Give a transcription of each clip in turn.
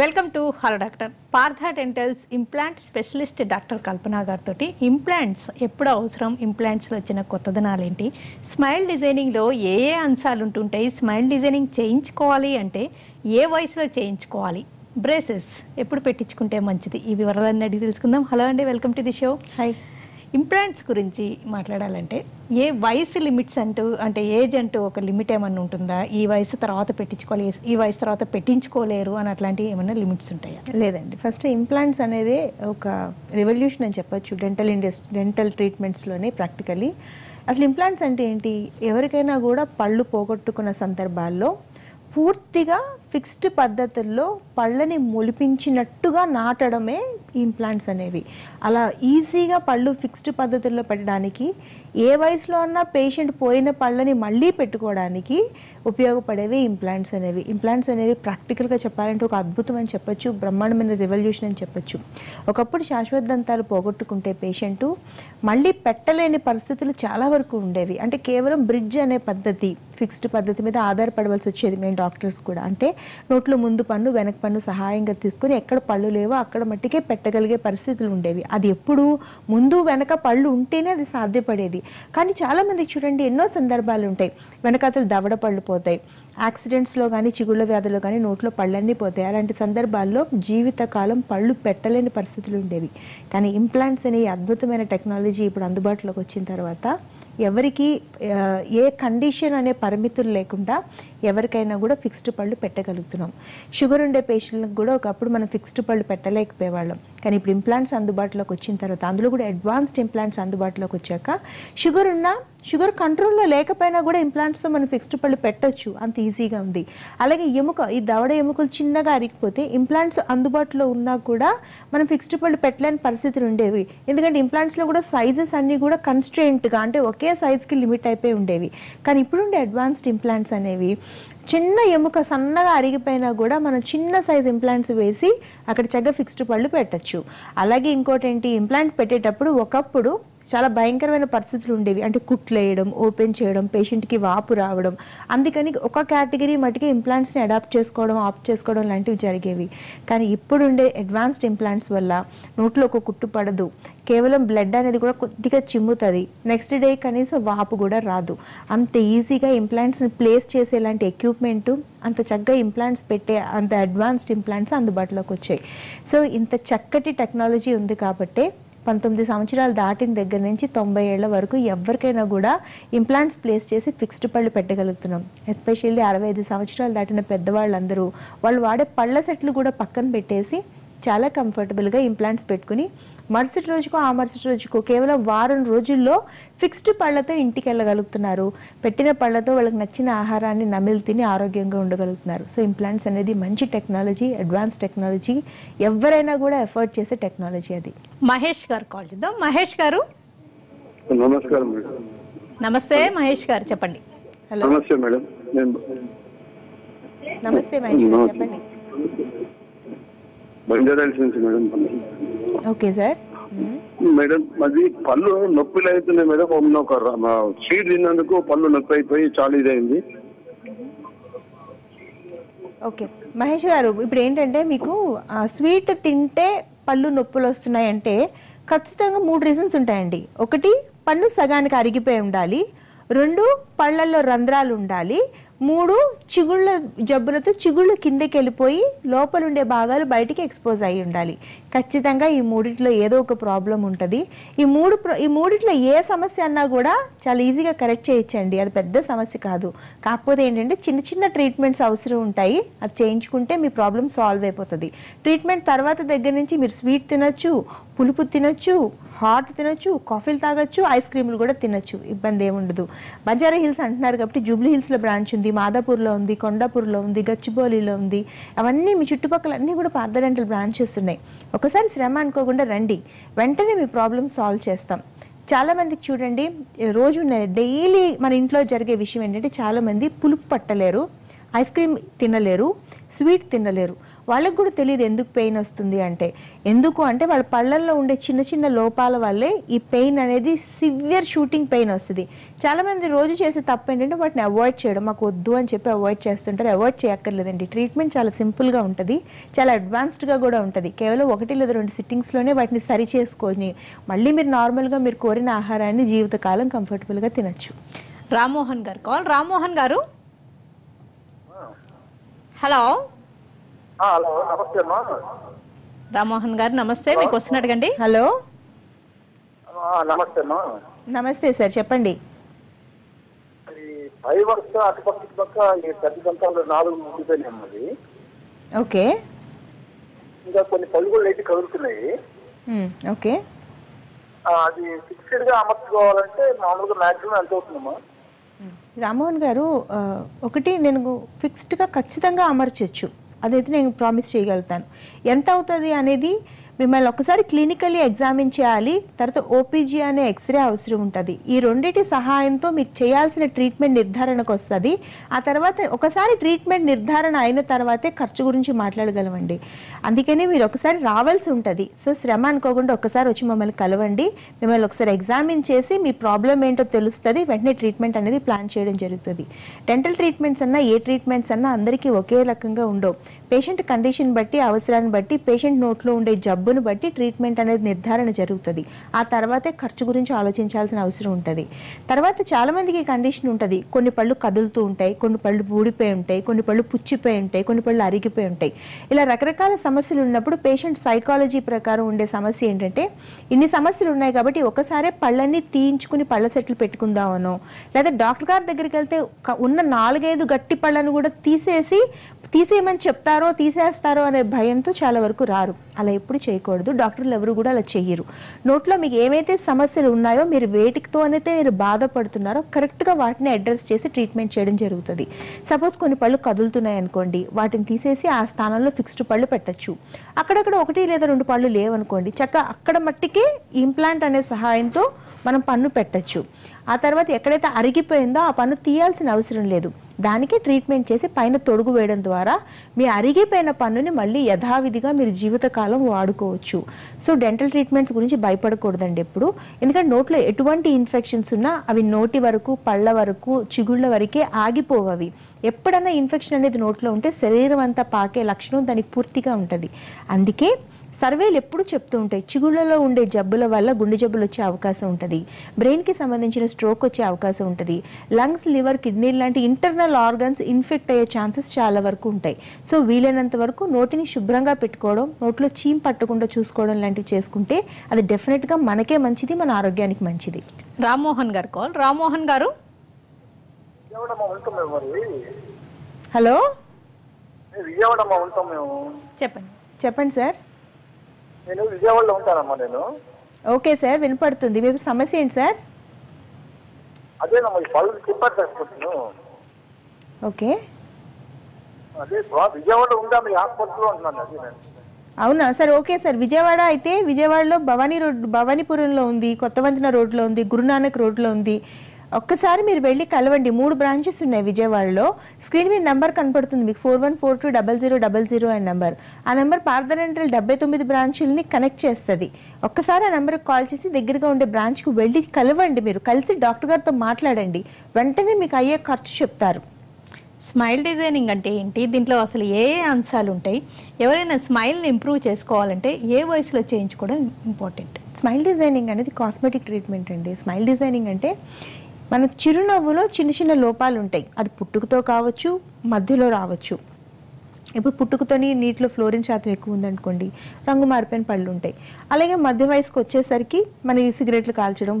Welcome to hello doctor Partha dentals implant specialist doctor Kalpana గారితో implants ఎప్పుడు అవసరం? ఇంప్లాంట్స్లో వచ్చిన కొత్తదనాలు ఏంటి స్మైల్ డిజైనింగ్లో ఏ ఏ అంశాలు ఉంటుంటాయి? స్మైల్ డిజైనింగ్ చేయించుకోవాలి అంటే ఏ వయసులో చేయించుకోవాలి? బ్రేసెస్ ఎప్పుడు పెట్టించుకుంటే మంచిది? ఈ వివరాలన్నీ అడిగి తెలుసుకుందాం. హలో అండి welcome to the show hi implants గురించి మాట్లాడాలంటే ఏ వయసు లిమిట్స్ అంటూ అంటే ఏజ్ అంటూ ఒక లిమిట్ ఏమన్నా ఉంటుందా? ఈ వయసు తర్వాత పెట్టించుకోవాలి ఈ వయసు తర్వాత పెట్టించుకోలేరు అని అట్లాంటివి ఏమైనా లిమిట్స్ ఉంటాయా? లేదండి. ఫస్ట్ ఇంప్లాంట్స్ అనేది ఒక రెవల్యూషన్ అని చెప్పొచ్చు డెంటల్ ఇండస్ డెంటల్ ట్రీట్మెంట్స్లోనే ప్రాక్టికల్లీ అసలు ఇంప్లాంట్స్ అంటే ఏంటి? ఎవరికైనా కూడా పళ్ళు పోగొట్టుకున్న సందర్భాల్లో పూర్తిగా ఫిక్స్డ్ పద్ధతుల్లో పళ్ళని మొలిపించినట్టుగా నాటడమే ఇంప్లాంట్స్ అనేవి. అలా ఈజీగా పళ్ళు ఫిక్స్డ్ పద్ధతుల్లో పెట్టడానికి ఏ వయసులో అన్నా పేషెంట్ పోయిన పళ్ళని మళ్ళీ పెట్టుకోవడానికి ఉపయోగపడేవి ఇంప్లాంట్స్ అనేవి. ఇంప్లాంట్స్ అనేవి ప్రాక్టికల్గా చెప్పాలంటే ఒక అద్భుతం అని చెప్పొచ్చు బ్రహ్మాండమైన రెవల్యూషన్ అని చెప్పొచ్చు. ఒకప్పుడు శాశ్వత దంతాలు పోగొట్టుకుంటే పేషెంట్ మళ్ళీ పెట్టలేని పరిస్థితులు చాలా వరకు ఉండేవి. అంటే కేవలం బ్రిడ్జ్ అనే పద్ధతి ఫిక్స్డ్ పద్ధతి మీద ఆధారపడవలసి వచ్చేది మేము డాక్టర్స్ కూడా. అంటే నోట్లో ముందు పన్ను వెనక పన్ను సహాయంగా తీసుకొని ఎక్కడ పళ్ళు లేవో అక్కడ మట్టికే పెట్టగలిగే పరిస్థితులు ఉండేవి. అది ఎప్పుడు ముందు వెనక పళ్ళు ఉంటేనే అది సాధ్యపడేది. కానీ చాలామంది చూడండి ఎన్నో సందర్భాలు ఉంటాయి. వెనకాతలు దవడ పళ్ళు పోతాయి. యాక్సిడెంట్స్లో కానీ చిగుళ్ళ వ్యాధిలో కానీ నోట్లో పళ్ళన్నీ పోతాయి. అలాంటి సందర్భాల్లో జీవితకాలం పళ్ళు పెట్టలేని పరిస్థితులు ఉండేవి. కానీ ఇంప్లాంట్స్ అనే అద్భుతమైన టెక్నాలజీ ఇప్పుడు అందుబాటులోకి వచ్చిన తర్వాత ఎవరికి ఏ కండిషన్ అనే పరిమితులు లేకుండా ఎవరికైనా కూడా ఫిక్స్డ్ పళ్ళు పెట్టగలుగుతున్నాం. షుగర్ ఉండే పేషెంట్లకు కూడా ఒకప్పుడు మనం ఫిక్స్డ్ పళ్ళు పెట్టలేకపోయేవాళ్ళం. కానీ ఇప్పుడు ఇంప్లాంట్స్ అందుబాటులోకి వచ్చిన తర్వాత అందులో కూడా అడ్వాన్స్డ్ ఇంప్లాంట్స్ అందుబాటులోకి వచ్చాక షుగర్ ఉన్నా షుగర్ కంట్రోల్లో లేకపోయినా కూడా ఇంప్లాంట్స్తో మనం ఫిక్స్డ్ పళ్ళు పెట్టొచ్చు. అంత ఈజీగా ఉంది. అలాగే ఎముక ఈ దవడ ఎముకలు చిన్నగా అరిగిపోతే ఇంప్లాంట్స్ అందుబాటులో ఉన్నా కూడా మనం ఫిక్స్డ్ పళ్ళు పెట్టలేని పరిస్థితులు ఉండేవి. ఎందుకంటే ఇంప్లాంట్స్లో కూడా సైజెస్ అన్నీ కూడా కన్స్ట్రెంట్గా అంటే ఒకే సైజ్కి లిమిట్ అయిపోయి ఉండేవి. కానీ ఇప్పుడుండే అడ్వాన్స్డ్ ఇంప్లాంట్స్ అనేవి చిన్న ఎముక సన్నగా అరిగిపోయినా కూడా మనం చిన్న సైజ్ ఇంప్లాంట్స్ వేసి అక్కడ చక్కగా ఫిక్స్డ్ పళ్ళు పెట్టచ్చు. అలాగే ఇంకోటి ఏంటి ఇంప్లాంట్ పెట్టేటప్పుడు ఒకప్పుడు చాలా భయంకరమైన పరిస్థితులు ఉండేవి. అంటే కుట్లేయడం ఓపెన్ చేయడం పేషెంట్కి వాపు రావడం. అందుకని ఒక కేటగిరీ మటుకి ఇంప్లాంట్స్ని అడాప్ట్ చేసుకోవడం ఆప్ చేసుకోవడం లాంటివి జరిగేవి. కానీ ఇప్పుడుండే అడ్వాన్స్డ్ ఇంప్లాంట్స్ వల్ల నోట్లో ఒక కుట్టు పడదు. కేవలం బ్లడ్ అనేది కూడా కొద్దిగా చిమ్ముతుంది. నెక్స్ట్ డే కనీసం వాపు కూడా రాదు. అంత ఈజీగా ఇంప్లాంట్స్ని ప్లేస్ చేసేలాంటి ఎక్విప్మెంట్ అంత చక్కగా ఇంప్లాంట్స్ పెట్టే అంత అడ్వాన్స్డ్ ఇంప్లాంట్స్ అందుబాటులోకి వచ్చాయి. సో ఇంత చక్కటి టెక్నాలజీ ఉంది కాబట్టే పంతొమ్మిది సంవత్సరాలు దాటిన దగ్గర నుంచి తొంభై ఏళ్ళ వరకు ఎవరికైనా కూడా ఇంప్లాంట్స్ ప్లేస్ చేసి ఫిక్స్డ్ పళ్ళు పెట్టగలుగుతున్నాం. ఎస్పెషల్లీ అరవై ఐదు సంవత్సరాలు దాటిన పెద్దవాళ్ళందరూ వాళ్ళు వాడే పళ్ళ సెట్లు కూడా పక్కన పెట్టేసి చాలా కంఫర్టబుల్గా ఇంప్లాంట్స్ పెట్టుకుని మరుసటి రోజుకో ఆ మరుసటి రోజుకో కేవలం వారం రోజుల్లో ఫిక్స్డ్ పళ్ళతో ఇంటికి వెళ్ళగలుగుతున్నారు పెట్టిన పళ్ళతో వాళ్ళకి నచ్చిన ఆహారాన్ని నమిలి తిని ఆరోగ్యంగా ఉండగలుగుతున్నారు. సో ఇంప్లాంట్స్ అనేది మంచి టెక్నాలజీ అడ్వాన్స్ టెక్నాలజీ ఎవరైనా కూడా ఎఫర్ట్ చేసే టెక్నాలజీ అది. మహేష్ గారు కాల్ చేద్దాం. మహేష్ గారు? నమస్కారం మేడం. నమస్తే మహేష్ గారు చెప్పండి. హలో. నమస్తే మేడం. నేను నమస్తే మహేష్ గారు చెప్పండి. నుంచి మేడం ఓకే సార్. మేడం అది పళ్ళు నొప్పులు అవుతున్నాయి మేడం. మొన్న ఒక స్వీట్ తిన్నందుకు పళ్ళు నొప్పి అయిపోయి చాలా ఇదైంది. ఓకే. మహేష్ గారు ఇప్పుడు ఏంటంటే మీకు ఆ స్వీట్ తింటే పళ్ళు నొప్పులు వస్తున్నాయంటే ఖచ్చితంగా మూడు రీజన్స్ ఉంటాయండి. ఒకటి పన్ను సగానికి అరిగిపోయి ఉండాలి. రెండు పళ్ళల్లో రంధ్రాలు ఉండాలి. మూడు చిగుళ్ళ జబ్బులతో చిగుళ్ళు కిందకి వెళ్ళిపోయి లోపలుండే భాగాలు బయటికి ఎక్స్పోజ్ అయి ఉండాలి. ఖచ్చితంగా ఈ మూడిట్లో ఏదో ఒక ప్రాబ్లం ఉంటుంది. ఈ మూడు ప్ర- ఈ మూడిట్లో ఏ సమస్య అన్నా కూడా చాలా ఈజీగా కరెక్ట్ చేయొచ్చండి. అది పెద్ద సమస్య కాదు. కాకపోతే ఏంటంటే చిన్న చిన్న ట్రీట్మెంట్స్ అవసరం ఉంటాయి. అది చేయించుకుంటే మీ ప్రాబ్లం సాల్వ్ అయిపోతుంది. ట్రీట్మెంట్ తర్వాత దగ్గర నుంచి మీరు స్వీట్ తినొచ్చు పులుపు తినొచ్చు హాట్ తినొచ్చు కాఫీలు తాగొచ్చు ఐస్ క్రీమ్లు కూడా తినొచ్చు. ఇబ్బంది ఏముండదు బంజారా హిల్స్ అంటున్నారు కాబట్టి జూబ్లీ హిల్స్లో బ్రాంచ్ ఉంది మాదాపూర్లో ఉంది కొండాపూర్లో ఉంది గచ్చిబౌలిలో ఉంది. అవన్నీ మీ చుట్టుపక్కల అన్నీ కూడా పార్థడెంటల్ బ్రాంచెస్ ఉన్నాయి. ఒకసారి శ్రమ అనుకోకుండా రండి. వెంటనే మీ ప్రాబ్లం సాల్వ్ చేస్తాం. చాలామంది చూడండి రోజు డైలీ మన ఇంట్లో జరిగే విషయం ఏంటంటే చాలామంది పులుపు పట్టలేరు ఐస్ క్రీమ్ తినలేరు స్వీట్ తినలేరు. వాళ్ళకి కూడా తెలియదు ఎందుకు పెయిన్ వస్తుంది అంటే. ఎందుకు అంటే వాళ్ళ పళ్ళల్లో ఉండే చిన్న చిన్న లోపాల వల్లే ఈ పెయిన్ అనేది సివియర్ షూటింగ్ పెయిన్ వస్తుంది. చాలామంది రోజు చేసే తప్పు ఏంటంటే వాటిని అవాయిడ్ చేయడం మాకు వద్దు అని చెప్పి అవాయిడ్ చేస్తుంటారు. అవాయిడ్ చేయక్కర్లేదండి. ట్రీట్మెంట్ చాలా సింపుల్గా ఉంటుంది. చాలా అడ్వాన్స్డ్గా కూడా ఉంటుంది. కేవలం ఒకటి లేదా రెండు సిట్టింగ్స్లోనే వాటిని సరి చేసుకొని మళ్ళీ మీరు నార్మల్గా మీరు కోరిన ఆహారాన్ని జీవితకాలం కంఫర్టబుల్గా తినచ్చు. రామ్మోహన్ గారు కాల్. రామ్మోహన్ గారు? హలో? హలో నమస్తే అమ్మా. రామ్మోహన్ గారు నమస్తే. మీకు వస్తున్న అడగండి. హలో. ఆ, నమస్తే అమ్మా. నమస్తే సార్ చెప్పండి. పై వరుస అటుపక్క ఇటుపక్క ఈ పెద్ద దంతాలు నాలుగు ఉండిపోయినాయి అమ్మది ఓకే. ఇంకా కొన్ని కదులుతున్నాయి. Hmm, okay. అది ఫిక్స్డ్గా అమర్చుకోవాలంటే మామూలుగా మాక్సిమం ఎంత అవుతుందమ్మా రామ్మోహన్ గారు ఒకటి నేను ఫిక్స్డ్గా ఖచ్చితంగా అమర్చొచ్చు. అదైతే నేను ప్రామిస్ చేయగలుగుతాను. ఎంత అవుతుంది అనేది మిమ్మల్ని ఒకసారి క్లినికల్లీ ఎగ్జామిన్ చేయాలి. తర్వాత ఓపీజీ అనే ఎక్స్రే అవసరం ఉంటుంది. ఈ రెండింటి సహాయంతో మీకు చేయాల్సిన ట్రీట్మెంట్ నిర్ధారణకు వస్తుంది. ఆ తర్వాత ఒకసారి ట్రీట్మెంట్ నిర్ధారణ అయిన తర్వాతే ఖర్చు గురించి మాట్లాడగలమండి. అందుకని మీరు ఒకసారి రావాల్సి ఉంటుంది. సో శ్రమ అనుకోకుండా ఒకసారి వచ్చి మమ్మల్ని కలవండి. మిమ్మల్ని ఒకసారి ఎగ్జామిన్ చేసి మీ ప్రాబ్లం ఏంటో తెలుస్తుంది. వెంటనే ట్రీట్మెంట్ అనేది ప్లాన్ చేయడం జరుగుతుంది. డెంటల్ ట్రీట్మెంట్స్ అన్నా ఏ ట్రీట్మెంట్స్ అన్నా అందరికీ ఒకే రకంగా ఉండవు. పేషెంట్ కండిషన్ బట్టి అవసరాన్ని బట్టి పేషెంట్ నోట్లో ఉండే జబ్బును బట్టి ట్రీట్మెంట్ అనేది నిర్ధారణ జరుగుతుంది. ఆ తర్వాతే ఖర్చు గురించి ఆలోచించాల్సిన అవసరం ఉంటుంది. తర్వాత చాలామందికి కండిషన్ ఉంటుంది. కొన్ని పళ్ళు కదులుతూ ఉంటాయి కొన్ని పళ్ళు ఊడిపోయి ఉంటాయి కొన్ని పళ్ళు పుచ్చిపోయి ఉంటాయి కొన్ని పళ్ళు అరిగిపోయి ఉంటాయి. ఇలా రకరకాల సమస్యలు ఉన్నప్పుడు పేషెంట్ సైకాలజీ ప్రకారం ఉండే సమస్య ఏంటంటే ఇన్ని సమస్యలు ఉన్నాయి కాబట్టి ఒకసారి పళ్ళన్నీ తీయించుకుని పళ్ళ సెట్లు పెట్టుకుందామనో లేదా డాక్టర్ గారి దగ్గరికి వెళ్తే ఉన్న నాలుగైదు గట్టి పళ్ళను కూడా తీసేసి తీసేయమని చెప్తారు తీసేస్తారో అనే భయంతో చాలా వరకు రారు. అలా ఎప్పుడు చేయకూడదు. డాక్టర్లు ఎవరు కూడా అలా చెయ్యరు. నోట్లో మీకు ఏమైతే సమస్యలు ఉన్నాయో మీరు వేటితో అయితే మీరు బాధపడుతున్నారో కరెక్ట్గా వాటిని అడ్రస్ చేసి ట్రీట్మెంట్ చేయడం జరుగుతుంది. సపోజ్ కొన్ని పళ్ళు కదులుతున్నాయి అనుకోండి వాటిని తీసేసి ఆ స్థానంలో ఫిక్స్డ్ పళ్ళు పెట్టచ్చు. అక్కడక్కడ ఒకటి లేదా రెండు పళ్ళు లేవనుకోండి చక్క అక్కడ మట్టికే ఇంప్లాంట్ అనే సహాయంతో మనం పన్ను పెట్టచ్చు. ఆ తర్వాత ఎక్కడైతే అరిగిపోయిందో ఆ పన్ను తీయాల్సిన అవసరం లేదు. దానికి ట్రీట్మెంట్ చేసి పైన తొడుగు వేయడం ద్వారా మీ అరిగిపోయిన పన్నుని మళ్ళీ యథావిధిగా మీరు జీవితకాలం వాడుకోవచ్చు. సో డెంటల్ ట్రీట్మెంట్స్ గురించి భయపడకూడదండి ఎప్పుడు. ఎందుకంటే నోట్లో ఎటువంటి ఇన్ఫెక్షన్స్ ఉన్నా అవి నోటి వరకు పళ్ళ వరకు చిగుళ్ళ వరకే ఆగిపోవవి ఎప్పుడన్నా ఇన్ఫెక్షన్ అనేది నోట్లో ఉంటే శరీరం అంతా పాకే లక్షణం దానికి పూర్తిగా ఉంటుంది. అందుకే సర్వేలు ఎప్పుడు చెప్తూ ఉంటాయి చిగుళ్ళలో ఉండే జబ్బుల వల్ల గుండె జబ్బులు వచ్చే అవకాశం ఉంటుంది. బ్రెయిన్కి సంబంధించిన స్ట్రోక్ వచ్చే అవకాశం ఉంటుంది. లంగ్స్ లివర్ కిడ్నీ లాంటి ఇంటర్నల్ ఆర్గన్స్ ఇన్ఫెక్ట్ అయ్యే ఛాన్సెస్ చాలా వరకు ఉంటాయి. సో వీలైనంత వరకు నోటిని శుభ్రంగా పెట్టుకోవడం నోట్లో చీమ్ పట్టకుండా చూసుకోవడం లాంటివి చేసుకుంటే అది డెఫినెట్గా మనకే మంచిది మన ఆరోగ్యానికి మంచిది. రామ్మోహన్ గారు కాల్. రామ్మోహన్ గారు? హలో? చెప్పండి. చెప్పండి సార్. నేను విజయవాడలో ఉంటానమ్మా నేను. ఓకే సార్ వినపడుతుంది. మీకు సమస్య ఏంటి సార్? అదేనమ్మా ఈ పళ్ళు చెప్పాను ఓకే. అదే విజయవాడలో ఉందా మీ హాస్పిటల్లో ఉంటున్నాను అది నేను. అవునా? Sir okay sir. విజయవాడ అయితే విజయవాడలో భవానీ రోడ్ భవానీపురంలో ఉంది కొత్త వంతెన రోడ్లో ఉంది గురునానక్ రోడ్లో ఉంది. ఒక్కసారి మీరు వెళ్ళి కలవండి. మూడు బ్రాంచెస్ ఉన్నాయి విజయవాడలో. స్క్రీన్ మీద నెంబర్ కనపడుతుంది. మీకు four one four two double zero double zero అనే నెంబర్. ఆ నెంబర్ పార్థరెంటల్ డెబ్బై తొమ్మిది బ్రాంచుల్ని కనెక్ట్ చేస్తుంది. ఒక్కసారి ఆ నెంబర్కి కాల్ చేసి దగ్గరగా ఉండే బ్రాంచ్కి వెళ్ళి కలవండి మీరు. కలిసి డాక్టర్ గారితో మాట్లాడండి. వెంటనే మీకు అయ్యే ఖర్చు చెప్తారు. స్మైల్ డిజైనింగ్ అంటే ఏంటి? దీంట్లో అసలు ఏ ఏ అంశాలు ఉంటాయి? ఎవరైనా స్మైల్ని ఇంప్రూవ్ చేసుకోవాలంటే ఏ వయసులో చేయించుకోవడం ఇంపార్టెంట్? స్మైల్ డిజైనింగ్ అనేది కాస్మెటిక్ ట్రీట్మెంట్ అండి. స్మైల్ డిజైనింగ్ అంటే మన చిరునవ్వులో చిన్న చిన్న లోపాలు ఉంటాయి అది పుట్టుకతో కావచ్చు మధ్యలో రావచ్చు. ఇప్పుడు పుట్టుకతోని నీటిలో ఫ్లోరిన్ శాతం ఎక్కువ ఉందనుకోండి రంగు మారిపోయిన పళ్ళు ఉంటాయి అలాగే మధ్య వయసుకు వచ్చేసరికి మన ఈ సిగరెట్లు కాల్చడం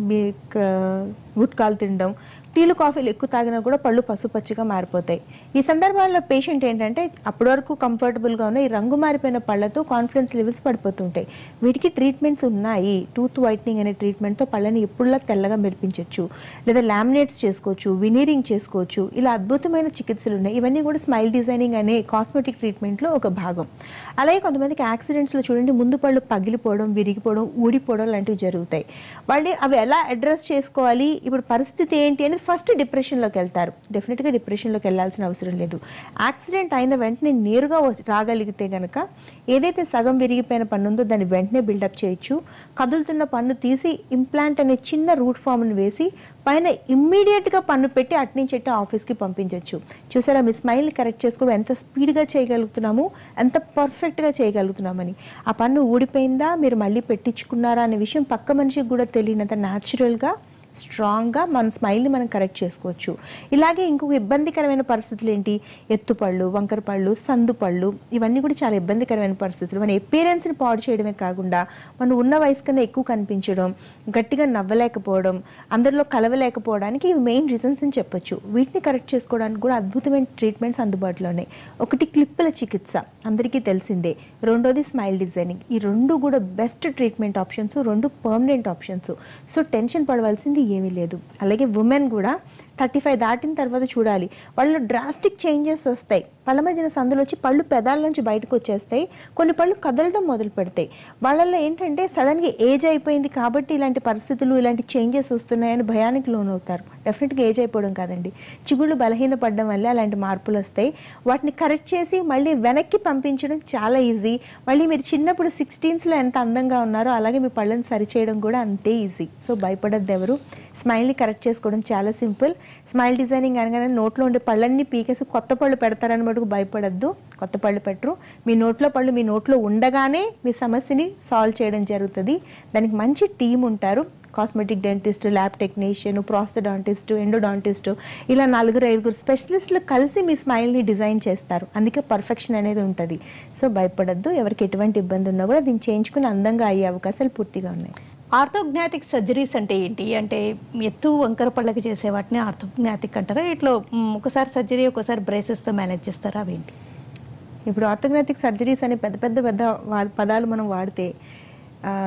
గుట్కాలు తినడం టీలు కాఫీలు ఎక్కువ తాగినా కూడా పళ్ళు పసుపచ్చిగా మారిపోతాయి. ఈ సందర్భాల్లో పేషెంట్ ఏంటంటే అప్పటి వరకు కంఫర్టబుల్గా ఉన్న ఈ రంగు మారిపోయిన పళ్ళతో కాన్ఫిడెన్స్ లెవెల్స్ పడిపోతుంటాయి. వీటికి ట్రీట్మెంట్స్ ఉన్నాయి. టూత్ వైట్నింగ్ అనే ట్రీట్మెంట్తో పళ్ళని ఎప్పుడులా తెల్లగా మెరిపించవచ్చు లేదా లామినేట్స్ చేసుకోవచ్చు వినీరింగ్ చేసుకోవచ్చు. ఇలా అద్భుతమైన చికిత్సలు ఉన్నాయి. ఇవన్నీ కూడా స్మైల్ డిజైనింగ్ అనే కాస్మెటిక్ ట్రీట్మెంట్లో ఒక భాగం. అలాగే కొంతమందికి యాక్సిడెంట్స్లో చూడండి ముందు పళ్ళు పగిలిపోవడం విరిగిపోవడం ఊడిపోవడం లాంటివి జరుగుతాయి. వాళ్ళు అవి ఎలా అడ్రస్ చేసుకోవాలి? ఇప్పుడు పరిస్థితి ఏంటి అని అనేది ఫస్ట్ డిప్రెషన్లోకి వెళ్తారు. డెఫినెట్గా డిప్రెషన్లోకి వెళ్ళాల్సిన అవసరం లేదు. యాక్సిడెంట్ అయిన వెంటనే నేరుగా రాగలిగితే గనక ఏదైతే సగం విరిగిపోయిన పన్ను ఉందో దాన్ని వెంటనే బిల్డప్ చేయొచ్చు. కదులుతున్న పన్ను తీసి ఇంప్లాంట్ అనే చిన్న రూట్ ఫామ్ను వేసి పైన ఇమ్మీడియట్గా పన్ను పెట్టి అట్నుంచి అట్టు ఆఫీస్కి పంపించవచ్చు చూసారా మీ స్మైల్ కరెక్ట్ చేసుకోవడం ఎంత స్పీడ్గా చేయగలుగుతున్నాము ఎంత పర్ఫెక్ట్గా చేయగలుగుతున్నామని. ఆ పన్ను ఊడిపోయిందా మీరు మళ్ళీ పెట్టించుకున్నారా అనే విషయం పక్క మనిషికి కూడా తెలియనంత న్యాచురల్గా స్ట్రాంగ్గా మన స్మైల్ని మనం కరెక్ట్ చేసుకోవచ్చు. ఇలాగే ఇంకొక ఇబ్బందికరమైన పరిస్థితులు ఏంటి? ఎత్తుపళ్ళు వంకర పళ్ళు సందుపళ్ళు ఇవన్నీ కూడా చాలా ఇబ్బందికరమైన పరిస్థితులు. మన ఎపీరెన్స్ని పాడు చేయడమే కాకుండా మనం ఉన్న వయసు కన్నా ఎక్కువ కనిపించడం గట్టిగా నవ్వలేకపోవడం అందరిలో కలవలేకపోవడానికి ఇవి మెయిన్ రీజన్స్ అని చెప్పొచ్చు. వీటిని కరెక్ట్ చేసుకోవడానికి కూడా అద్భుతమైన ట్రీట్మెంట్స్ అందుబాటులో ఉన్నాయి. ఒకటి క్లిప్పుల చికిత్స. అందరికీ తెలిసిందే. రెండోది స్మైల్ డిజైనింగ్ ఈ రెండు కూడా బెస్ట్ ట్రీట్మెంట్ ఆప్షన్స్ రెండు పర్మనెంట్ ఆప్షన్స్ సో టెన్షన్ పడవలసింది ఏమీ లేదు. అలాగే ఉమెన్ కూడా థర్టీ ఫైవ్ దాటిన తర్వాత చూడాలి. వాళ్ళు డ్రాస్టిక్ చేంజెస్ వస్తాయి. పళ్ళ మధ్యన సందులు వచ్చి పళ్ళు పెదాల నుంచి బయటకు వచ్చేస్తాయి. కొన్ని పళ్ళు కదలడం మొదలు పెడతాయి. వాళ్ళల్లో ఏంటంటే సడన్గా ఏజ్ అయిపోయింది కాబట్టి ఇలాంటి పరిస్థితులు ఇలాంటి చేంజెస్ వస్తున్నాయని భయానికి లోనవుతారు. డెఫినెట్గా ఏజ్ అయిపోవడం కాదండి. చిగుళ్ళు బలహీనపడడం వల్ల అలాంటి మార్పులు వస్తాయి. వాటిని కరెక్ట్ చేసి మళ్ళీ వెనక్కి పంపించడం చాలా ఈజీ మళ్ళీ మీరు చిన్నప్పుడు సిక్స్టీన్స్లో ఎంత అందంగా ఉన్నారో అలాగే మీ పళ్ళని సరిచేయడం కూడా అంతే ఈజీ సో భయపడద్దు ఎవరు. స్మైల్ని కరెక్ట్ చేసుకోవడం చాలా సింపుల్ స్మైల్ డిజైనింగ్ అనగానే నోట్లో ఉండే పళ్ళన్నీ పీకేసి కొత్త పళ్ళు పెడతారని మటుకు భయపడద్దు. కొత్త పళ్ళు పెట్టరు. మీ నోట్లో పళ్ళు మీ నోట్లో ఉండగానే మీ సమస్యని సాల్వ్ చేయడం జరుగుతుంది. దానికి మంచి టీం ఉంటారు. Cosmetic dentist lab technician prosthodontist endodontist ఇలా నలుగురు ఐదుగురు స్పెషలిస్టులు కలిసి మీ స్మైల్ని డిజైన్ చేస్తారు. అందుకే పర్ఫెక్షన్ అనేది ఉంటుంది. సో భయపడద్దు. ఎవరికి ఎటువంటి ఇబ్బంది ఉన్నా కూడా దీన్ని చేయించుకుని అందంగా అయ్యే అవకాశాలు పూర్తిగా ఉన్నాయి. ఆర్థోగ్నాటిక్ సర్జరీస్ అంటే ఏంటి? అంటే ఎత్తు వంకర పళ్ళకి చేసే వాటిని ఆర్థోగ్నాటిక్ అంటారా? ఇట్లా ఒకసారి సర్జరీ ఒకసారి బ్రేసెస్తో మేనేజ్ చేస్తారా? అవేంటి ఇప్పుడు ఆర్థోగ్నాటిక్ సర్జరీస్ అనే పెద్ద పెద్ద పెద్ద వా- పదాలు మనం వాడితే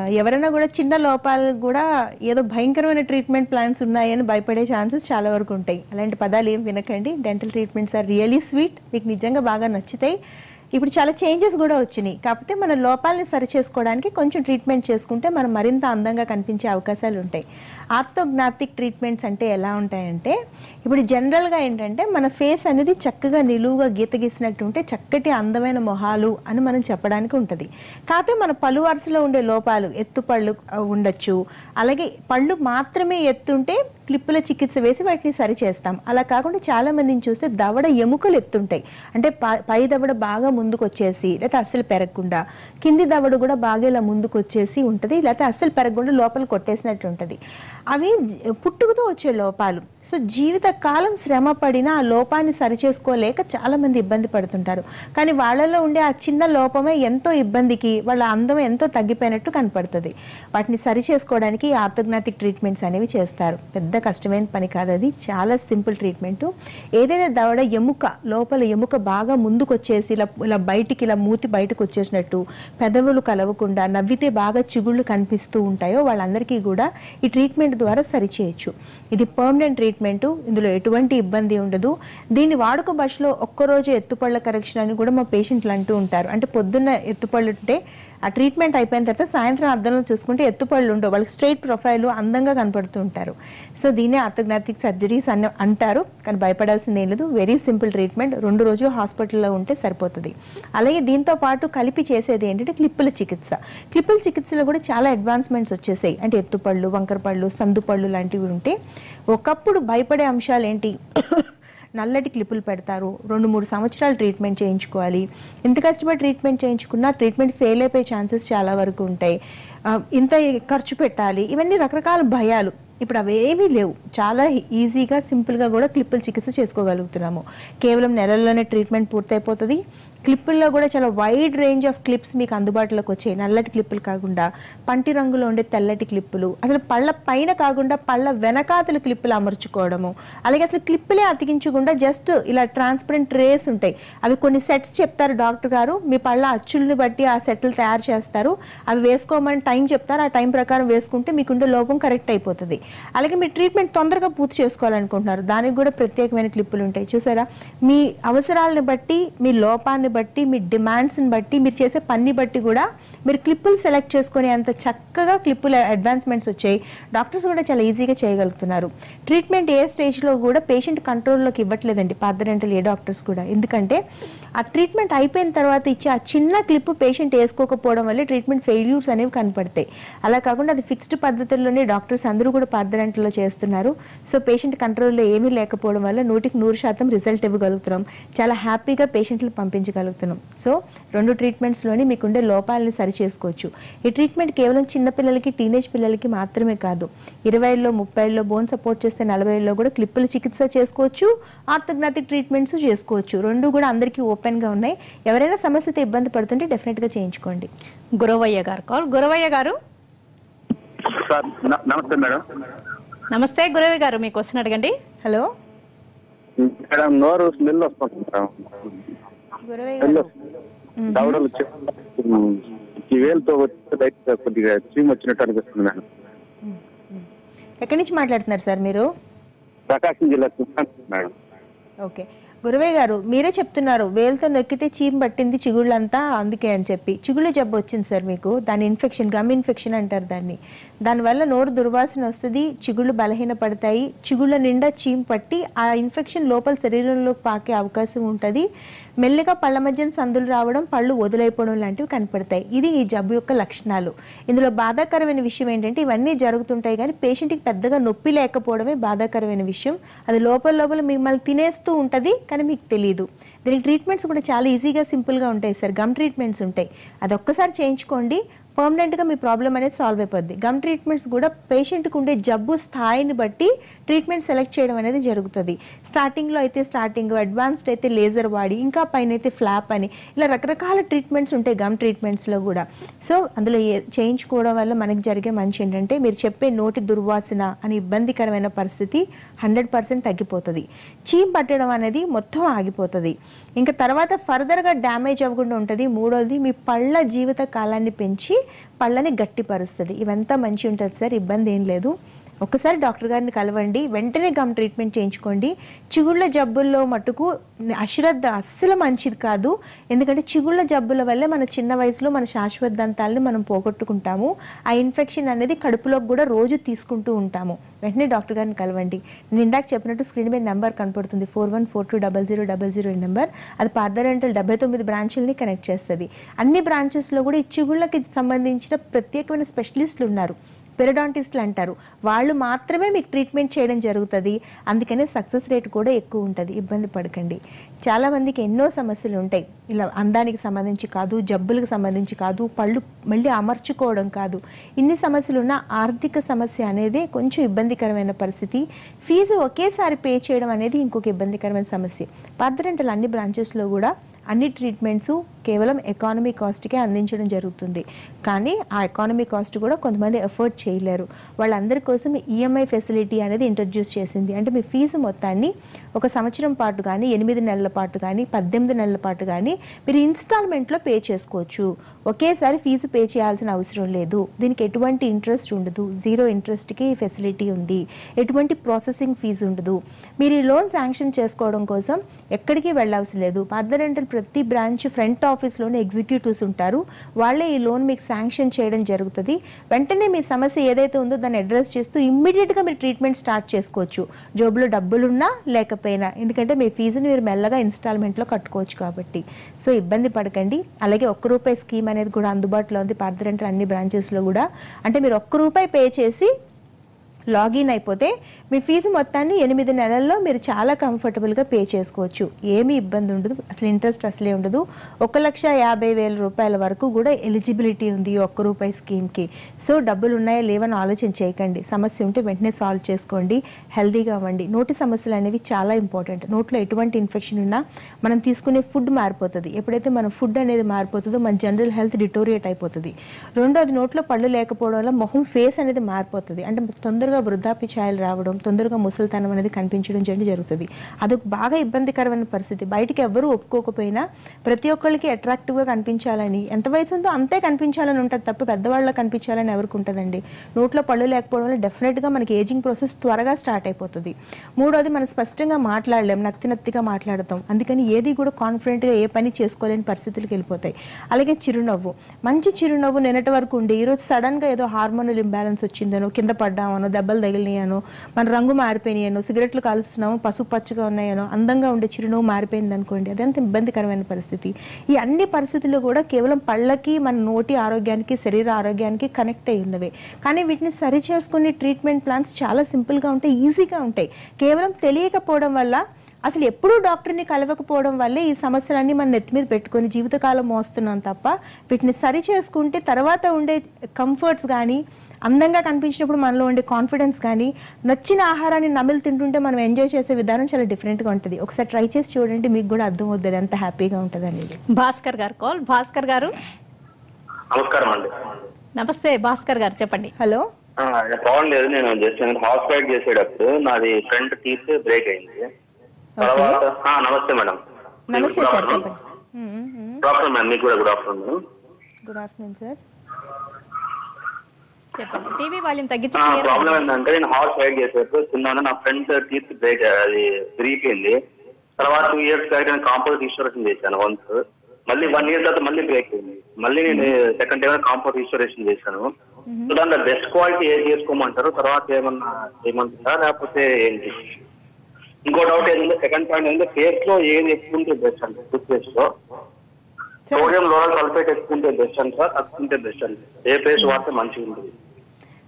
ఎవరైనా కూడా చిన్న లోపాలు కూడా ఏదో భయంకరమైన ట్రీట్మెంట్ ప్లాన్స్ ఉన్నాయని భయపడే ఛాన్సెస్ చాలా వరకు ఉంటాయి. అలాంటి పదాలు ఏం వినకండి. Dental treatments are really sweet. మీకు నిజంగా బాగా నచ్చుతాయి. ఇప్పుడు చాలా చేంజెస్ కూడా వచ్చినాయి. కాకపోతే మన లోపాలని సరి చేసుకోవడానికి కొంచెం ట్రీట్మెంట్ చేసుకుంటే మనం మరింత అందంగా కనిపించే అవకాశాలు ఉంటాయి. ఆర్థోగ్నాథిక్ ట్రీట్మెంట్స్ అంటే ఎలా ఉంటాయంటే ఇప్పుడు జనరల్గా ఏంటంటే మన ఫేస్ అనేది చక్కగా నిలువుగా గీత గీసినట్టు ఉంటే చక్కటి అందమైన మొహాలు అని మనం చెప్పడానికి ఉంటుంది. కాకపోతే మన పలు వరుసలో ఉండే లోపాలు ఎత్తు పళ్ళు ఉండొచ్చు. అలాగే పళ్ళు మాత్రమే ఎత్తుంటే క్లిప్పుల చికిత్స వేసి వాటిని సరిచేస్తాం. అలా కాకుండా చాలామందిని చూస్తే దవడ ఎముకలు ఎత్తుంటాయి. అంటే పై దవడ బాగా ముందుకు వచ్చేసి లేకపోతే అస్సలు పెరగకుండా కింది దవడ కూడా బాగా ఇలా ముందుకు వచ్చేసి ఉంటుంది లేకపోతే అస్సలు పెరగకుండా లోపల కొట్టేసినట్టు ఉంటుంది. అవి పుట్టుకతో వచ్చే లోపాలు. సో జీవిత కాలం శ్రమ పడినా ఆ లోపాన్ని సరిచేసుకోలేక చాలామంది ఇబ్బంది పడుతుంటారు. కానీ వాళ్ళలో ఉండే ఆ చిన్న లోపమే ఎంతో ఇబ్బందికి వాళ్ళ అందం ఎంతో తగ్గిపోయినట్టు కనపడుతుంది. వాటిని సరి చేసుకోవడానికి ఆర్థోగ్నాటిక్ ట్రీట్మెంట్స్ అనేవి చేస్తారు. పెద్ద కష్టమైన పని కాదు అది. చాలా సింపుల్ ట్రీట్మెంట్. ఏదైతే దవడ ఎముక లోపల ఎముక బాగా ముందుకు వచ్చేసి ఇలా ఇలా బయటికి ఇలా మూతి బయటకు వచ్చేసినట్టు పెదవులు కలవకుండా నవ్వితే బాగా చిగుళ్ళు కనిపిస్తూ ఉంటాయో వాళ్ళందరికీ కూడా ఈ ట్రీట్మెంట్ ద్వారా సరిచేయచ్చు. ఇది పర్మనెంట్ ట్రీట్మెంట్ ఇందులో ఎటువంటి ఇబ్బంది ఉండదు. దీన్ని వాడుక భాషలో ఒక్కరోజు ఎత్తుపళ్ళ కరెక్షన్ అని కూడా మా పేషెంట్లు అంటూ ఉంటారు. అంటే పొద్దున్న ఎత్తుపళ్ళు ఉంటే ఆ ట్రీట్మెంట్ అయిపోయిన తర్వాత సాయంత్రం అద్దంలో చూసుకుంటే ఎత్తుపళ్ళు ఉండవు. వాళ్ళకి స్ట్రైట్ ప్రొఫైల్ అందంగా కనపడుతూ ఉంటారు. సో దీన్నే ఆర్థోగ్నాటిక్ సర్జరీస్ అని అంటారు. కానీ భయపడాల్సింది ఏం లేదు. వెరీ సింపుల్ ట్రీట్మెంట్ రెండు రోజులు హాస్పిటల్లో ఉంటే సరిపోతుంది. అలాగే దీంతో పాటు కలిపి చేసేది ఏంటంటే క్లిప్పుల చికిత్స. క్లిప్పుల చికిత్సలో కూడా చాలా అడ్వాన్స్మెంట్స్ వచ్చేసాయి. అంటే ఎత్తుపళ్ళు వంకరపళ్ళు సందుపళ్ళు లాంటివి ఉంటే ఒకప్పుడు భయపడే అంశాలు ఏంటి? నల్లటి క్లిప్పులు పెడతారు. రెండు మూడు సంవత్సరాలు ట్రీట్మెంట్ చేయించుకోవాలి. ఎంత కష్టపడి ట్రీట్మెంట్ చేయించుకున్నా ట్రీట్మెంట్ ఫెయిల్ అయిపోయే ఛాన్సెస్ చాలా వరకు ఉంటాయి. ఇంత ఖర్చు పెట్టాలి. ఇవన్నీ రకరకాల భయాలు. ఇప్పుడు అవేమీ లేవు. చాలా ఈజీగా సింపుల్గా కూడా క్లిప్పులు చికిత్స చేసుకోగలుగుతున్నాము. కేవలం నెలల్లోనే ట్రీట్మెంట్ పూర్తయిపోతుంది. క్లిప్పుల్లో కూడా చాలా వైడ్ రేంజ్ ఆఫ్ క్లిప్స్ మీకు అందుబాటులోకి వచ్చాయి. నల్లటి క్లిప్పులు కాకుండా పంటి రంగులో ఉండే తెల్లటి క్లిప్పులు అసలు పళ్ళ పైన కాకుండా పళ్ళ వెనకాతల క్లిప్పులు అమర్చుకోవడము అలాగే అసలు క్లిప్పులే అతికించకుండా జస్ట్ ఇలా ట్రాన్స్పరెంట్ రేస్ ఉంటాయి. అవి కొన్ని సెట్స్ చెప్తారు డాక్టర్ గారు. మీ పళ్ళ అచ్చుల్ని బట్టి ఆ సెట్లు తయారు చేస్తారు. అవి వేసుకోమని టైం చెప్తారు. ఆ టైం ప్రకారం వేసుకుంటే మీకుండే లోపం కరెక్ట్ అయిపోతుంది. అలాగే మీరు ట్రీట్మెంట్ తొందరగా పూర్తి చేసుకోవాలనుకుంటున్నారు. దానికి కూడా ప్రత్యేకమైన క్లిప్పులు ఉంటాయి. చూసారా? మీ అవసరాలను బట్టి మీ లోపాన్ని బట్టి మీ డిమాండ్స్ని బట్టి మీరు చేసే పని బట్టి కూడా మీరు క్లిప్పులు సెలెక్ట్ చేసుకునే అంత చక్కగా క్లిప్పులు అడ్వాన్స్మెంట్స్ వచ్చాయి. డాక్టర్స్ కూడా చాలా ఈజీగా చేయగలుగుతున్నారు. ట్రీట్మెంట్ ఏ స్టేజ్లో కూడా పేషెంట్ కంట్రోల్లోకి ఇవ్వట్లేదండి. పార్థడెంటల్ ఏ డాక్టర్స్ కూడా. ఎందుకంటే ఆ ట్రీట్మెంట్ అయిపోయిన తర్వాత ఇచ్చే ఆ చిన్న క్లిప్ పేషెంట్ వేసుకోకపోవడం వల్ల ట్రీట్మెంట్ ఫెయిల్యూర్స్ అనేవి కనపడతాయి. అలా కాకుండా అది ఫిక్స్డ్ పద్ధతుల్లోనే డాక్టర్స్ అందరూ కూడా అర్ధగంటలో చేస్తున్నారు. సో పేషెంట్ కంట్రోల్లో ఏమీ లేకపోవడం వల్ల నూటికి నూరు శాతం రిజల్ట్ ఇవ్వగలుగుతున్నాం. చాలా హ్యాపీగా పేషెంట్లు పంపించగలుగుతున్నాం. సో రెండు ట్రీట్మెంట్స్లోని మీకుండే లోపాలని సరి చేసుకోవచ్చు ఈ ట్రీట్మెంట్ కేవలం చిన్నపిల్లలకి టీనేజ్ పిల్లలకి మాత్రమే కాదు ఇరవైలో ముప్పైలో బోన్ సపోర్ట్ చేస్తే నలభైలో కూడా క్లిప్పుల చికిత్స చేసుకోవచ్చు ఆర్థోగ్నాటిక్ ట్రీట్మెంట్స్ చేసుకోవచ్చు. రెండు కూడా అందరికీ ఓపెన్గా ఉన్నాయి. ఎవరైనా సమస్యతో ఇబ్బంది పడుతుంటే డెఫినెట్గా చేయించుకోండి. గురవయ్య గారు కాల్. గురవయ్య గారు. సార్ నమస్తే మేడం. నమస్తే గురవయ్య గారు మీ క్వశ్చన్ అడగండి. హలో. మేడం నోరు స్మెల్ వస్తుంది మేడం. గురవయ్య స్మెల్ గారు వస్తుంది దవడలు వచ్చి- ఈ వేలుతో వచ్చి కొద్దిగా చీమ్ వచ్చినట్టు అనిపిస్తుంది మేడం. ఎక్కడి నుంచి మాట్లాడుతున్నారు సార్ మీరు? ప్రకాశం జిల్లా మేడం. ఓకే. గురవయ్య గారు మీరే చెప్తున్నారు వేలుతో నొక్కితే చీమ్ పట్టింది చిగుళ్ళంతా అందుకే అని చెప్పి. చిగుళ్ళు జబ్బు వచ్చింది సార్ మీకు దాని ఇన్ఫెక్షన్ గమ్ ఇన్ఫెక్షన్ అంటారు దాన్ని. దానివల్ల నోరు దుర్వాసన వస్తుంది చిగుళ్ళు బలహీన పడతాయి చిగుళ్ళ నిండా చీమ్ పట్టి ఆ ఇన్ఫెక్షన్ లోపల శరీరంలోకి పాకే అవకాశం ఉంటుంది. మెల్లిగా పళ్ళ మధ్యన సందులు రావడం పళ్ళు వదులైపోవడం లాంటివి కనపడతాయి. ఇది ఈ జబ్బు యొక్క లక్షణాలు. ఇందులో బాధాకరమైన విషయం ఏంటంటే ఇవన్నీ జరుగుతుంటాయి కానీ పేషెంట్కి పెద్దగా నొప్పి లేకపోవడమే బాధాకరమైన విషయం. అది లోపల లోపల మిమ్మల్ని తినేస్తూ ఉంటుంది కానీ మీకు తెలియదు దీనికి ట్రీట్మెంట్స్ కూడా చాలా ఈజీగా సింపుల్గా ఉంటాయి సార్. గమ్ ట్రీట్మెంట్స్ ఉంటాయి. అది ఒక్కసారి చేయించుకోండి. పర్మనెంట్గా మీ ప్రాబ్లం అనేది సాల్వ్ అయిపోద్ది. గమ్ ట్రీట్మెంట్స్ కూడా పేషెంట్కి ఉండే జబ్బు స్థాయిని బట్టి ట్రీట్మెంట్ సెలెక్ట్ చేయడం అనేది జరుగుతుంది. స్టార్టింగ్లో అయితే స్టార్టింగ్ అడ్వాన్స్డ్ అయితే లేజర్ వాడి ఇంకా పైన అయితే ఫ్లాప్ అని ఇలా రకరకాల ట్రీట్మెంట్స్ ఉంటాయి గమ్ ట్రీట్మెంట్స్లో కూడా. సో అందులో చేయించుకోవడం వల్ల మనకి జరిగే మంచి ఏంటంటే మీరు చెప్పే నోటి దుర్వాసన అని ఇబ్బందికరమైన పరిస్థితి హండ్రెడ్ పర్సెంట్ తగ్గిపోతుంది. చీమ్ పట్టడం అనేది మొత్తం ఆగిపోతుంది. ఇంకా తర్వాత ఫర్దర్గా డ్యామేజ్ అవ్వకుండా ఉంటుంది. మూడోది మీ పళ్ళ జీవిత కాలాన్ని పెంచి పళ్ళని గట్టిపరుస్తుంది. ఇవంతా మంచి ఉంటుంది సార్ ఇబ్బంది ఏం లేదు. ఒకసారి డాక్టర్ గారిని కలవండి వెంటనే గమ్ ట్రీట్మెంట్ చేయించుకోండి. చిగుళ్ళ జబ్బుల్లో మటుకు అశ్రద్ధ అస్సలు మంచిది కాదు. ఎందుకంటే చిగుళ్ళ జబ్బుల వల్లే మన చిన్న వయసులో మన శాశ్వత దంతాలని మనం పోగొట్టుకుంటాము. ఆ ఇన్ఫెక్షన్ అనేది కడుపులోకి కూడా రోజు తీసుకుంటూ ఉంటాము. వెంటనే డాక్టర్ గారిని కలవండి. నేను ఇందాక చెప్పినట్టు స్క్రీన్ మీద నెంబర్ కనపడుతుంది. Four one four two double zero double zero ఈ నెంబర్. అది పార్దరెంటల్ డెబ్బై తొమ్మిది బ్రాంచ్లని కనెక్ట్ చేస్తుంది. అన్ని బ్రాంచెస్లో కూడా ఈ చిగుళ్ళకి సంబంధించిన ప్రత్యేకమైన స్పెషలిస్టులు ఉన్నారు. పెరడాంటిస్ట్లు అంటారు. వాళ్ళు మాత్రమే మీకు ట్రీట్మెంట్ చేయడం జరుగుతుంది. అందుకనే సక్సెస్ రేట్ కూడా ఎక్కువ ఉంటుంది. ఇబ్బంది పడకండి. చాలామందికి ఎన్నో సమస్యలు ఉంటాయి. ఇలా అందానికి సంబంధించి కాదు జబ్బులకు సంబంధించి కాదు పళ్ళు మళ్ళీ అమర్చుకోవడం కాదు. ఇన్ని సమస్యలు ఉన్న ఆర్థిక సమస్య అనేది కొంచెం ఇబ్బందికరమైన పరిస్థితి. ఫీజు ఒకేసారి పే చేయడం అనేది ఇంకొక ఇబ్బందికరమైన సమస్య. పాత్రంటలు అన్ని బ్రాంచెస్లో కూడా అన్ని ట్రీట్మెంట్స్ కేవలం ఎకానమీ కాస్ట్కే అందించడం జరుగుతుంది. కానీ ఆ ఎకానమీ కాస్ట్ కూడా కొంతమంది ఎఫర్ట్ చేయలేరు. వాళ్ళందరి కోసం ఈఎంఐ ఫెసిలిటీ అనేది ఇంట్రడ్యూస్ చేసింది. అంటే మీ ఫీజు మొత్తాన్ని ఒక సంవత్సరం పాటు కానీ ఎనిమిది నెలల పాటు కానీ పద్దెనిమిది నెలల పాటు కానీ మీరు ఇన్స్టాల్మెంట్లో పే చేసుకోవచ్చు. ఒకేసారి ఫీజు పే చేయాల్సిన అవసరం లేదు. దీనికి ఎటువంటి ఇంట్రెస్ట్ ఉండదు. జీరో ఇంట్రెస్ట్కి ఈ ఫెసిలిటీ ఉంది. ఎటువంటి ప్రాసెసింగ్ ఫీజు ఉండదు. మీరు ఈ లోన్ శాంక్షన్ చేసుకోవడం కోసం ఎక్కడికి వెళ్ళవసరం లేదు. పార్థరెంటల్ ప్రతి బ్రాంచ్ ఫ్రంట్ ఆఫీస్లోనే ఎగ్జిక్యూటివ్స్ ఉంటారు. వాళ్ళే ఈ లోన్ మీకు శాంక్షన్ చేయడం జరుగుతుంది. వెంటనే మీ సమస్య ఏదైతే ఉందో దాన్ని అడ్రస్ చేస్తూ ఇమ్మీడియట్గా మీరు ట్రీట్మెంట్ స్టార్ట్ చేసుకోవచ్చు. జోబులో డబ్బులున్నా లేకపోయినా. ఎందుకంటే మీ ఫీజుని మీరు మెల్లగా ఇన్స్టాల్మెంట్లో కట్టుకోవచ్చు కాబట్టి. సో ఇబ్బంది పడకండి. అలాగే ఒక్క రూపాయి స్కీమ్ అనేది కూడా అందుబాటులో ఉంది. పార్థరెంటల్ అన్ని బ్రాంచెస్లో కూడా. అంటే మీరు ఒక్క రూపాయి పే చేసి లాగిన్ అయిపోతే మీ ఫీజు మొత్తాన్ని ఎనిమిది నెలల్లో మీరు చాలా కంఫర్టబుల్గా పే చేసుకోవచ్చు. ఏమీ ఇబ్బంది ఉండదు. అసలు ఇంట్రెస్ట్ అసలే ఉండదు. ఒక లక్ష యాభై వేల రూపాయల వరకు కూడా ఎలిజిబిలిటీ ఉంది ఒక్క రూపాయి స్కీమ్కి. సో డబ్బులు ఉన్నాయా లేవని ఆలోచన చేయకండి. సమస్య ఉంటే వెంటనే సాల్వ్ చేసుకోండి. హెల్తీగా అవ్వండి. నోటి సమస్యలు అనేవి చాలా ఇంపార్టెంట్. నోట్లో ఎటువంటి ఇన్ఫెక్షన్ ఉన్నా మనం తీసుకునే ఫుడ్ మారిపోతుంది. ఎప్పుడైతే మన ఫుడ్ అనేది మారిపోతుందో మన జనరల్ హెల్త్ డిటోరియేట్ అయిపోతుంది. రెండోది నోట్లో పళ్ళు లేకపోవడం వల్ల మొహం ఫేస్ అనేది మారిపోతుంది. అంటే తొందరగా వృద్ధాప్య ఛాయలు రావడం తొందరగా ముసలితనం అనేది కనిపించడం జండి జరుగుతుంది. అదొక బాగా ఇబ్బందికరమైన పరిస్థితి. బయటికి ఎవ్వరూ ఒప్పుకోకపోయినా ప్రతి ఒక్కరికి అట్రాక్టివ్గా కనిపించాలని ఎంత వయసు ఉందో అంతే కనిపించాలని ఉంటుంది తప్ప పెద్దవాళ్ళకి కనిపించాలని ఎవరికి ఉంటుందండి. నోట్లో పళ్ళు లేకపోవడం వల్ల డెఫినెట్గా మనకి ఏజింగ్ ప్రాసెస్ త్వరగా స్టార్ట్ అయిపోతుంది. మూడోది మనం స్పష్టంగా మాట్లాడలేం నత్తి నత్తిగా మాట్లాడతాం. అందుకని ఏది కూడా కాన్ఫిడెంట్గా ఏ పని చేసుకోలేని పరిస్థితులకు వెళ్ళిపోతాయి. అలాగే చిరునవ్వు. మంచి చిరునవ్వు నిన్నటి వరకు ఉండి. ఈరోజు సడన్గా ఏదో హార్మోనల్ ఇంబ్యాలెన్స్ వచ్చిందనో కింద పడ్డామనో దెబ్బలు తగిలినాయనో మన రంగు మారిపోయినాయనో సిగరెట్లు కాలుస్తున్నాము పసుపు పచ్చగా ఉన్నాయనో అందంగా ఉండే చిరునవ్వు మారిపోయింది అనుకోండి అదంత ఇబ్బందికరమైన పరిస్థితి. ఈ అన్ని పరిస్థితులు కూడా కేవలం పళ్ళకి మన నోటి ఆరోగ్యానికి శరీర ఆరోగ్యానికి కనెక్ట్ అయి ఉన్నవే కానీ వీటిని సరి చేసుకునే ట్రీట్మెంట్ ప్లాన్స్ చాలా సింపుల్గా ఉంటాయి ఈజీగా ఉంటాయి. కేవలం తెలియకపోవడం వల్ల అసలు ఎప్పుడూ డాక్టర్ని కలవకపోవడం వల్లే ఈ సమస్యలన్నీ మన నెత్తి మీద పెట్టుకొని జీవితకాలం మోస్తున్నాం తప్ప వీటిని సరి చేసుకుంటే తర్వాత ఉండే కంఫర్ట్స్ కానీ అందంగా కనిపించినప్పుడు మనలో ఉండే కాన్ఫిడెన్స్ కానీ నచ్చిన ఆహారాన్ని నమిలి తింటుంటే మనం ఎంజాయ్ చేసే విధానం చాలా డిఫరెంట్గా ఉంటుంది. ఒకసారి ట్రై చేసి చూడండి మీకు కూడా అర్థం అవుతుంది ఎంత హ్యాపీగా ఉంటుంది అనేది భాస్కర్ గారు కాల్ భాస్కర్ గారు? నమస్కారం అండి. నమస్తే భాస్కర్ గారు చెప్పండి. హలో? ఆ, పవన్ లేదు నేను జస్ట్ హాస్పిటల్ చేసేటప్పుడు నాది ఫ్రంట్ టీత్ బ్రేక్ అయింది. తర్వాత నమస్తే మేడం. నమస్తే సార్ చెప్పండి. గుడ్ ఆఫ్టర్నూన్ మేడం మీకు కూడా good afternoon good afternoon sir చెప్పండి. టీవీ వాల్యూమ్ తగ్గించి ప్రాబ్లం ఏంటంటే నేను హార్స్ సైడ్ చేసేటప్పుడు తిన్నాను నా ఫ్రంట్ టీత్ బ్రేక్ అది విరిగిపోయింది. తర్వాత టూ ఇయర్స్ బ్యాక్ నేను కాంపౌండ్ రిస్టోరేషన్ చేశాను వన్స్ మళ్ళీ వన్ ఇయర్ తర్వాత మళ్ళీ బ్రేక్ అయింది. మళ్ళీ నేను సెకండ్ టైం కాంపౌండ్ రిస్టోరేషన్ చేశాను. సో దాంట్లో బెస్ట్ క్వాలిటీ ఏది చేసుకోమంటారు? తర్వాత ఏమన్నా చేయమంటారా? లేకపోతే ఏంటి? ఇంకో డౌట్ ఏంటంటే సెకండ్ పాయింట్ ఏంటంటే పేస్ట్లో ఏది ఎక్కువ ఉంటే బెస్ట్ అంటే టూత్ పేస్ట్లో. సోడియం లోరల్ సల్ఫేట్ ఎక్కుంటే బెస్ట్ అంటారా సార్ ఉంటే బెస్ట్ అండి ఏ పేస్ట్ వాడితే మంచిగా ఉంటుంది.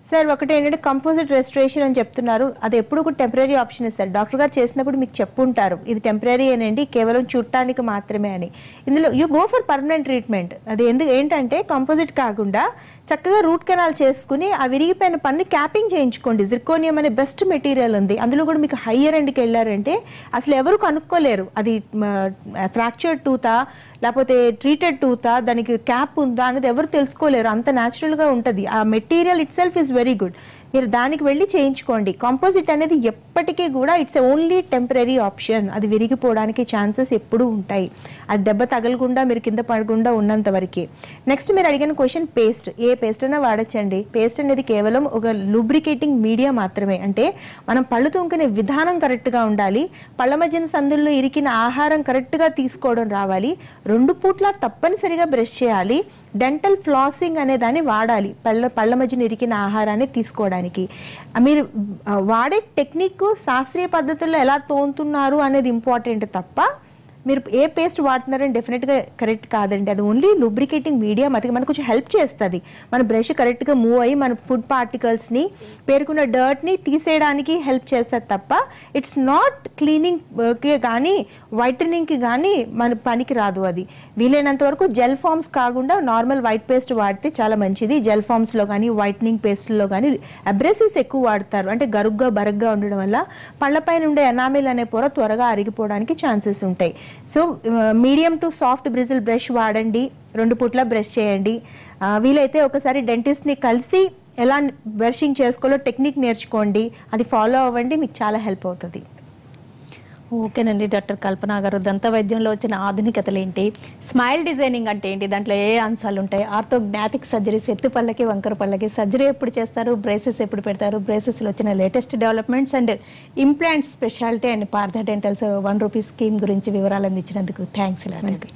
సార్ ఒకటి ఏంటంటే కంపోజిట్ రెస్టరేషన్ అని చెప్తున్నారు. అది ఎప్పుడు ఒక టెంపరీ ఆప్షన్ సార్? డాక్టర్ గారు చేసినప్పుడు మీకు చెప్పుంటారు. ఇది టెంపరీ అనండి కేవలం చుట్టానికి మాత్రమే అని. ఇందులో you go for permanent treatment అది ఎందుకు ఏంటంటే కంపోజిట్ కాకుండా చక్కగా రూట్ కెనాల్ చేసుకుని ఆ విరిగిపోయిన పన్ను క్యాపింగ్ చేయించుకోండి. జిర్కోనియం అనే బెస్ట్ మెటీరియల్ ఉంది. అందులో కూడా మీకు హయ్యర్ ఎండ్కి వెళ్ళారంటే అసలు ఎవరు కనుక్కోలేరు. అది ఫ్రాక్చర్డ్ టూతా లేకపోతే ట్రీటెడ్ టూతా దానికి క్యాప్ ఉందా అనేది ఎవరు తెలుసుకోలేరు. అంత న్యాచురల్గా ఉంటుంది. ఆ material itself is very good మీరు దానికి వెళ్ళి చేయించుకోండి. కాంపోజిట్ అనేది ఎప్పటికీ కూడా ఇట్స్ ఓన్లీ టెంపరీ ఆప్షన్ అది విరిగిపోవడానికి ఛాన్సెస్ ఎప్పుడూ ఉంటాయి. అది దెబ్బ తగలకుండా మీరు కింద పడకుండా ఉన్నంత వరకే. నెక్స్ట్ మీరు అడిగిన క్వశ్చన్ పేస్ట్ ఏ పేస్ట్ అయినా వాడచ్చండి. పేస్ట్ అనేది కేవలం ఒక లూబ్రికేటింగ్ మీడియా మాత్రమే. అంటే మనం పళ్ళు తొంకునే విధానం కరెక్ట్గా ఉండాలి. పళ్ళ మధ్యన సందుల్లో ఇరికిన ఆహారం కరెక్ట్గా తీసుకోవడం రావాలి. రెండు పూట్ల తప్పనిసరిగా బ్రష్ చేయాలి. డెంటల్ ఫ్లాసింగ్ అనే దాన్ని వాడాలి. పళ్ళ పళ్ళ మధ్య ఇరికిన ఆహారాన్ని తీసుకోవడానికి. మీరు వాడే టెక్నిక్ శాస్త్రీయ పద్ధతుల్లో ఎలా తోంతున్నారు అనేది ఇంపార్టెంట్ తప్ప మీరు ఏ పేస్ట్ వాడుతున్నారని డెఫినెట్గా కరెక్ట్ కాదండి. అది ఓన్లీ లూబ్రికేటింగ్ మీడియా మటుకు మనకు కొంచెం హెల్ప్ చేస్తుంది. మన బ్రష్ కరెక్ట్గా మూవ్ అయ్యి మన ఫుడ్ పార్టికల్స్ని పేరుకున్న డర్ట్ని తీసేయడానికి హెల్ప్ చేస్తుంది తప్ప ఇట్స్ నాట్ క్లీనింగ్కి కానీ వైటనింగ్కి కానీ మన పనికి రాదు అది. వీలైనంత వరకు జెల్ ఫామ్స్ కాకుండా నార్మల్ వైట్ పేస్ట్ వాడితే చాలా మంచిది. జెల్ ఫామ్స్లో కానీ వైటనింగ్ పేస్ట్లో కానీ అబ్రెసివ్స్ ఎక్కువ వాడతారు. అంటే గరుగ్గా బరగ్గా ఉండడం వల్ల పళ్ళపైన ఉండే ఎనామిల్ అనే పొర త్వరగా అరిగిపోవడానికి ఛాన్సెస్ ఉంటాయి. So medium to soft bristle brush వాడండి రెండు పూట్ల బ్రష్ చేయండి. వీలైతే ఒకసారి డెంటిస్ట్ని కలిసి ఎలా బ్రషింగ్ చేసుకోవాలో టెక్నిక్ నేర్చుకోండి. అది ఫాలో అవ్వండి మీకు చాలా హెల్ప్ అవుతుంది. ఓకేనండి డాక్టర్ కల్పన గారు. దంత వైద్యంలో వచ్చిన ఆధునికతలు ఏంటి? స్మైల్ డిజైనింగ్ అంటే ఏంటి? దాంట్లో ఏ అంశాలు ఉంటాయి? ఆర్థోగ్నాటిక్ సర్జరీస్ ఎత్తు పళ్ళకి వంకర పళ్ళకి సర్జరీ ఎప్పుడు చేస్తారు? బ్రేసెస్ ఎప్పుడు పెడతారు? బ్రేసెస్లో వచ్చిన latest developments and implant speciality and Partha dentals one rupee scheme గురించి వివరాలు అందించినందుకు థ్యాంక్స్ ఇలాంటి